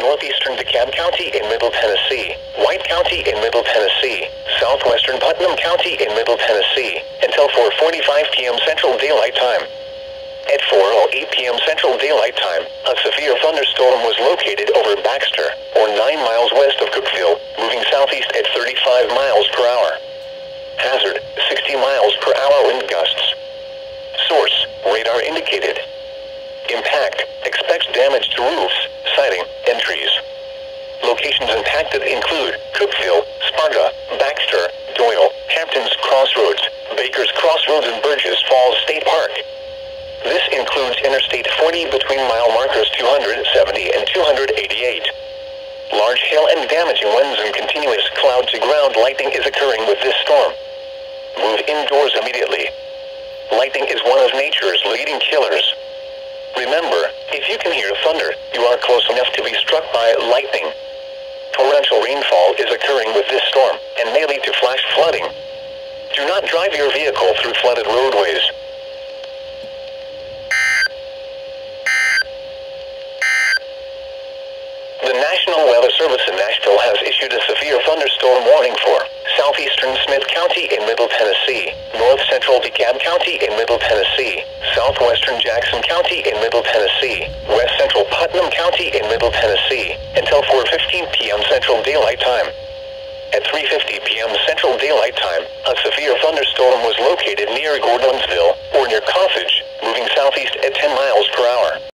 northeastern DeKalb County in Middle Tennessee, White County in Middle Tennessee, southwestern Putnam County in Middle Tennessee, until 4.45 p.m. Central Daylight Time. At 4.08 p.m. Central Daylight Time, a severe thunderstorm was located over Baxter, or 9 miles west of Cookeville, moving southeast at 35 miles per hour. Hazard, 60 miles per hour wind gusts. Source, radar indicated. Impacted include Cookeville, Sparta, Baxter, Doyle, Hamptons Crossroads, Baker's Crossroads and Burgess Falls State Park. This includes Interstate 40 between mile markers 270 and 288. Large hail and damaging winds and continuous cloud-to-ground lightning is occurring with this storm. Move indoors immediately. Lightning is one of nature's leading killers. Remember, if you can hear thunder, you are close enough to be struck by lightning. Torrential rainfall is occurring with this storm and may lead to flash flooding. Do not drive your vehicle through flooded roadways. The National Weather Service in Nashville has issued a severe thunderstorm warning for southeastern Smith County in Middle Tennessee, north central DeKalb County in Middle Tennessee, southwestern Jackson County in Middle Tennessee, west central Putnam County in Middle Tennessee, until 4.15 p.m. Central Daylight Time. At 3.50 p.m. Central Daylight Time, a severe thunderstorm was located near Gordonsville, or near Carthage, moving southeast at 10 miles per hour.